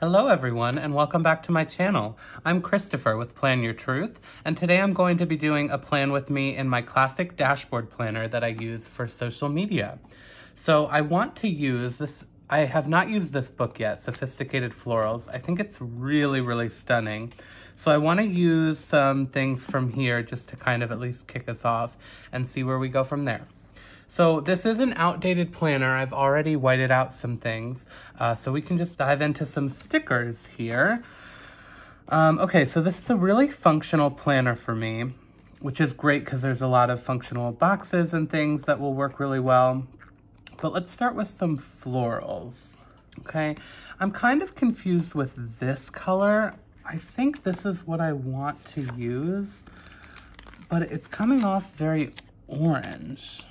Hello everyone and welcome back to my channel. I'm Christopher with Plan Your Truth and today I'm going to be doing a plan with me in my classic dashboard planner that I use for social media. So I want to use this, I have not used this book yet, Sophisticated Florals. I think it's really, really stunning. So I want to use some things from here just to kind of at least kick us off and see where we go from there. So this is an outdated planner. I've already whited out some things. Uh, so we can just dive into some stickers here. Um, okay, so this is a really functional planner for me, which is great because there's a lot of functional boxes and things that will work really well. But let's start with some florals, okay? I'm kind of confused with this color. I think this is what I want to use, but it's coming off very orange.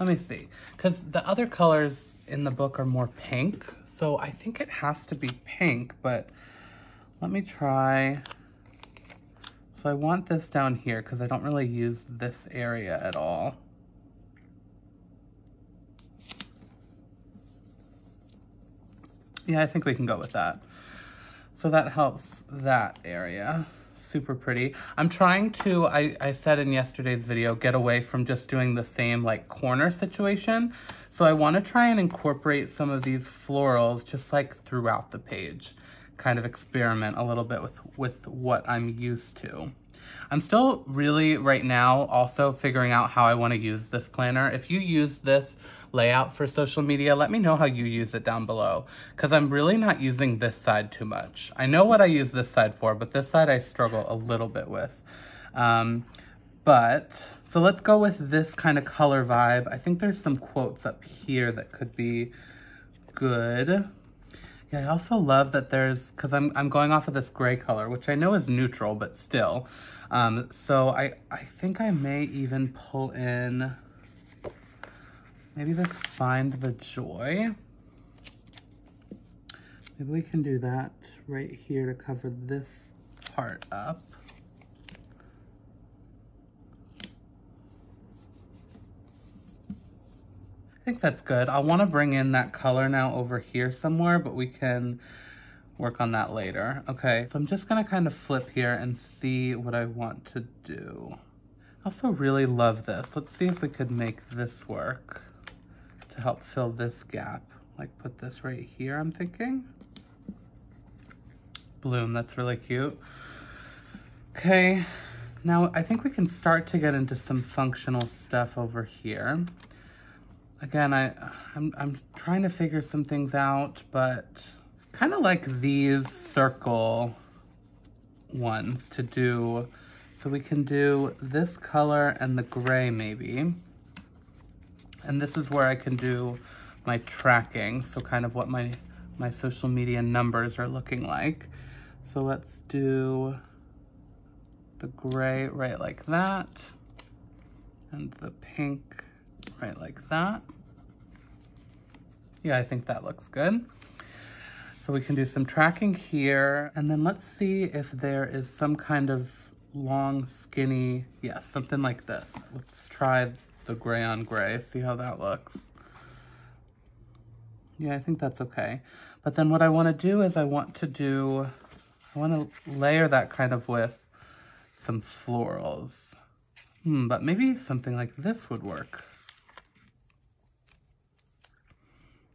Let me see, because the other colors in the book are more pink, so I think it has to be pink, but let me try. So I want this down here because I don't really use this area at all. Yeah, I think we can go with that. So that helps that area super pretty. I'm trying to, I, I said in yesterday's video, get away from just doing the same like corner situation. So I want to try and incorporate some of these florals just like throughout the page. Kind of experiment a little bit with, with what I'm used to. I'm still really right now also figuring out how I want to use this planner. If you use this layout for social media, let me know how you use it down below because I'm really not using this side too much. I know what I use this side for, but this side I struggle a little bit with. Um, but, so let's go with this kind of color vibe. I think there's some quotes up here that could be good. Yeah, I also love that there's, because I'm, I'm going off of this gray color, which I know is neutral, but still. Um, so I, I think I may even pull in Maybe this Find the Joy. Maybe we can do that right here to cover this part up. I think that's good. I want to bring in that color now over here somewhere, but we can work on that later. Okay, so I'm just to kind of flip here and see what I want to do. I also really love this. Let's see if we could make this work to help fill this gap. Like put this right here, I'm thinking. Bloom, that's really cute. Okay, now I think we can start to get into some functional stuff over here. Again, I, I'm, I'm trying to figure some things out, but kind of like these circle ones to do. So we can do this color and the gray maybe. And this is where I can do my tracking. So kind of what my, my social media numbers are looking like. So let's do the gray right like that. And the pink right like that. Yeah, I think that looks good. So we can do some tracking here. And then let's see if there is some kind of long, skinny, yes, something like this. Let's try the gray on gray, see how that looks. Yeah, I think that's okay. But then what I want to do is I want to do, I want to layer that kind of with some florals. Hmm, but maybe something like this would work.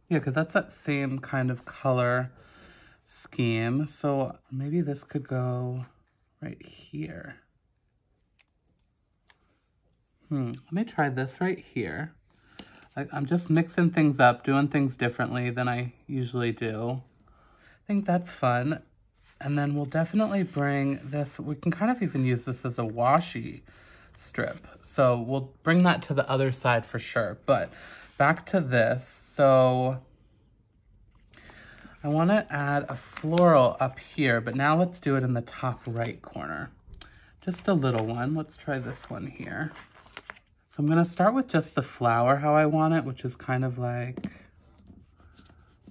Yeah, because that's that same kind of color scheme. So maybe this could go right here. Hmm, let me try this right here. I, I'm just mixing things up, doing things differently than I usually do. I think that's fun. And then we'll definitely bring this, we can kind of even use this as a washi strip. So we'll bring that to the other side for sure. But back to this. So I want to add a floral up here, but now let's do it in the top right corner. Just a little one. Let's try this one here. So I'm going to start with just the flower how I want it, which is kind of like,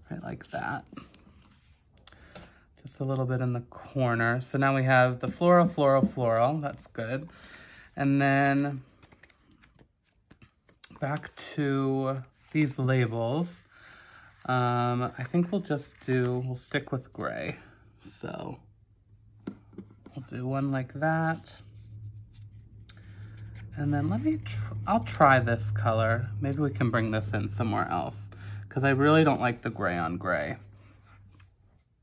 right like that. Just a little bit in the corner. So now we have the floral, floral, floral. That's good. And then back to these labels. Um, I think we'll just do, we'll stick with gray. So we'll do one like that. And then let me, tr I'll try this color. Maybe we can bring this in somewhere else because I really don't like the gray on gray.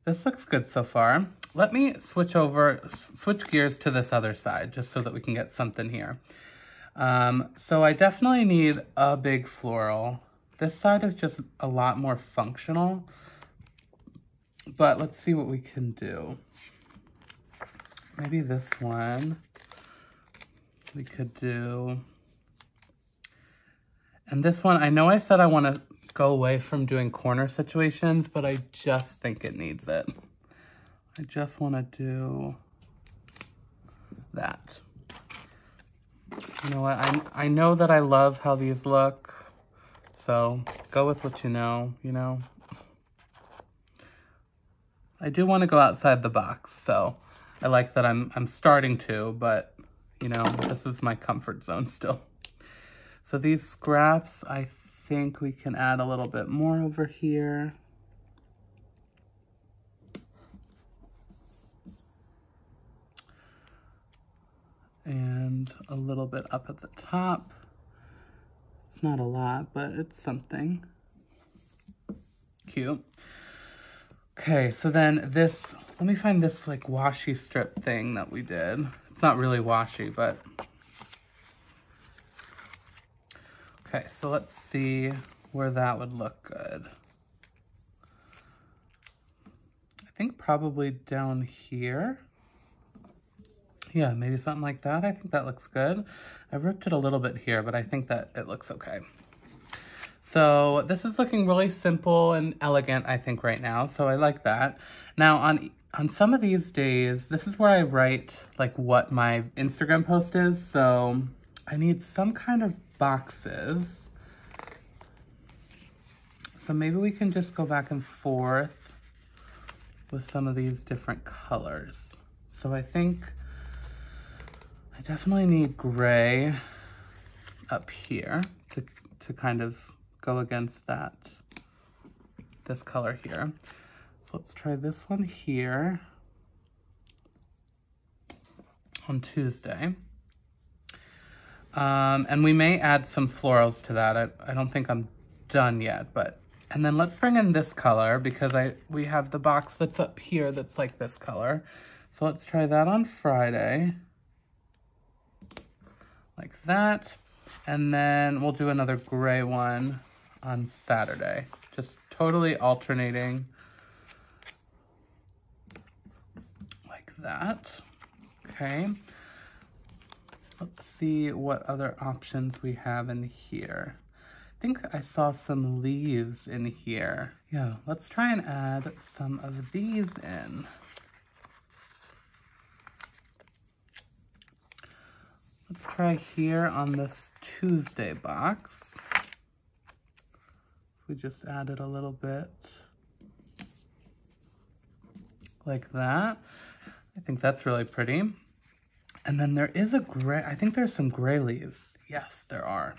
This looks good so far. Let me switch over, switch gears to this other side just so that we can get something here. Um, so I definitely need a big floral. This side is just a lot more functional, but let's see what we can do. Maybe this one we could do. And this one, I know I said I want to go away from doing corner situations, but I just think it needs it. I just want to do that. You know what, I, I know that I love how these look, so go with what you know, you know. I do want to go outside the box, so I like that I'm, I'm starting to, but, you know, this is my comfort zone still. So these scraps, I think we can add a little bit more over here. And a little bit up at the top. It's not a lot, but it's something. Cute. Okay, so then this, let me find this like washi strip thing that we did. It's not really washi, but Okay, so let's see where that would look good. I think probably down here. Yeah, maybe something like that. I think that looks good. I've ripped it a little bit here, but I think that it looks okay. So this is looking really simple and elegant, I think, right now. So I like that. Now, on on some of these days, this is where I write, like, what my Instagram post is. So I need some kind of boxes. So maybe we can just go back and forth with some of these different colors. So I think I definitely need gray up here to, to kind of go against that, this color here. So let's try this one here on Tuesday. Um, and we may add some florals to that. I, I don't think I'm done yet, but, and then let's bring in this color because I, we have the box that's up here that's like this color. So let's try that on Friday. Like that. And then we'll do another gray one on Saturday. Just totally alternating like that. Okay. Let's see what other options we have in here. I think I saw some leaves in here. Yeah, let's try and add some of these in. Let's try here on this Tuesday box. If we just add it a little bit like that. I think that's really pretty. And then there is a gray, I think there's some gray leaves. Yes, there are.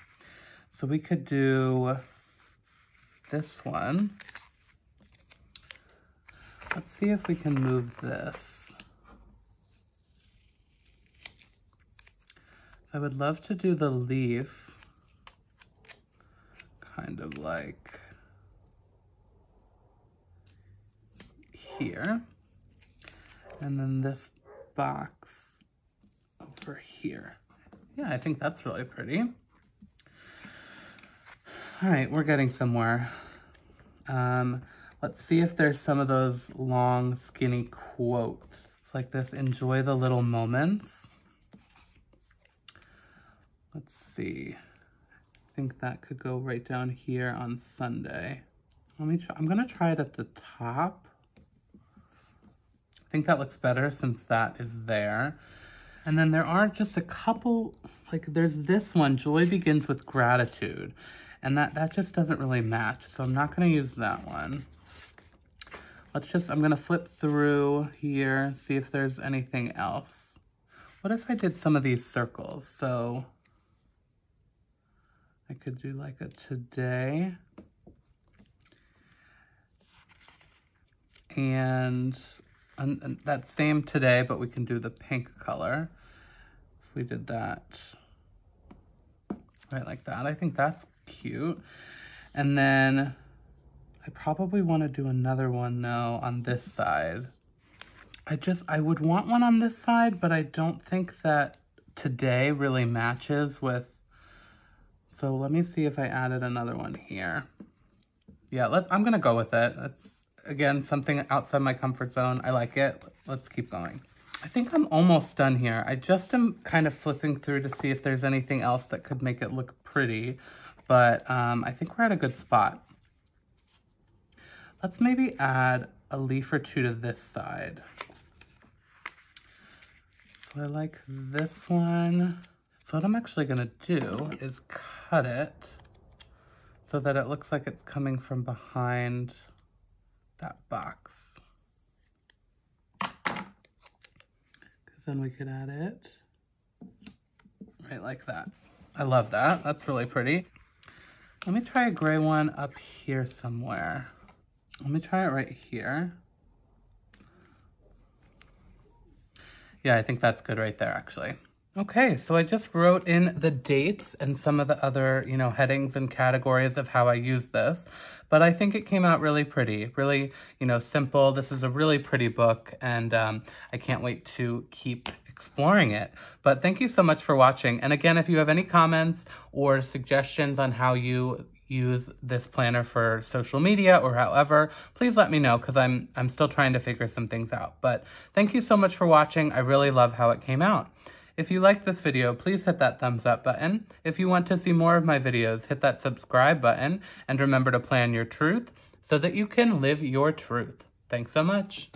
So we could do this one. Let's see if we can move this. So I would love to do the leaf kind of like here. And then this box over here. Yeah, I think that's really pretty. All right, we're getting somewhere. Um, let's see if there's some of those long, skinny quotes. It's like this, enjoy the little moments. Let's see. I think that could go right down here on Sunday. Let me try, I'm gonna try it at the top. I think that looks better since that is there. And then there are just a couple, like there's this one, Joy Begins with Gratitude. And that, that just doesn't really match. So I'm not gonna use that one. Let's just, I'm gonna flip through here, see if there's anything else. What if I did some of these circles? So I could do like a today. and, and, and that same today, but we can do the pink color. If we did that right like that, I think that's cute. And then I probably want to do another one now on this side. I just, I would want one on this side, but I don't think that today really matches with, so let me see if I added another one here. Yeah, let's, I'm gonna go with it. That's, again, something outside my comfort zone. I like it. Let's keep going. I think I'm almost done here. I just am kind of flipping through to see if there's anything else that could make it look pretty, but um, I think we're at a good spot. Let's maybe add a leaf or two to this side. So I like this one. So what I'm actually gonna do is cut it so that it looks like it's coming from behind that box. Because then we could add it right like that. I love that. That's really pretty. Let me try a gray one up here somewhere. Let me try it right here. Yeah, I think that's good right there, actually. Okay, so I just wrote in the dates and some of the other, you know, headings and categories of how I use this, but I think it came out really pretty, really, you know, simple. This is a really pretty book, and um, I can't wait to keep exploring it. But thank you so much for watching. And again, if you have any comments or suggestions on how you use this planner for social media or however, please let me know because I'm, I'm still trying to figure some things out. But thank you so much for watching. I really love how it came out. If you liked this video, please hit that thumbs up button. If you want to see more of my videos, hit that subscribe button and remember to plan your truth so that you can live your truth. Thanks so much.